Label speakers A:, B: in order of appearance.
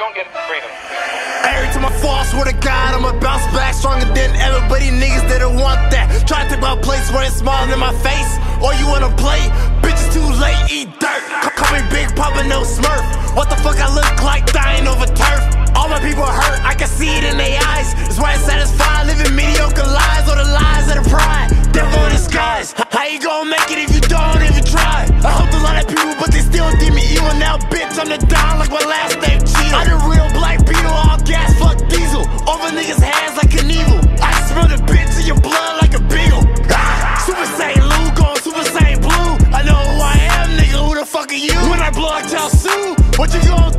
A: don't get freedom.
B: Every time I fall, false word to God, I'ma bounce back stronger than everybody. Niggas didn't want that. Try to take my place where it's smiling in my face. Or you wanna play? Bitch, it's too late, eat dirt. Call me Big Papa, no smurf. What the fuck I look like dying over turf? All my people hurt, I can see it in their eyes. That's why it's satisfied, living mediocre lies or the lies of the pride. Devil in disguise. How you gonna make it if you don't even try? I helped a lot of people, but they still deem me evil now, bitch. I'm the die like my last name beetle. I the real black beetle, all gas, fuck diesel. Over niggas' hands like an evil. I smell the bitch in your blood like a beetle. Ah, Super Saiyan Luke on Super Saiyan Blue. I know who I am, nigga, who the fuck are you? When I blow, I tell Sue, what you gonna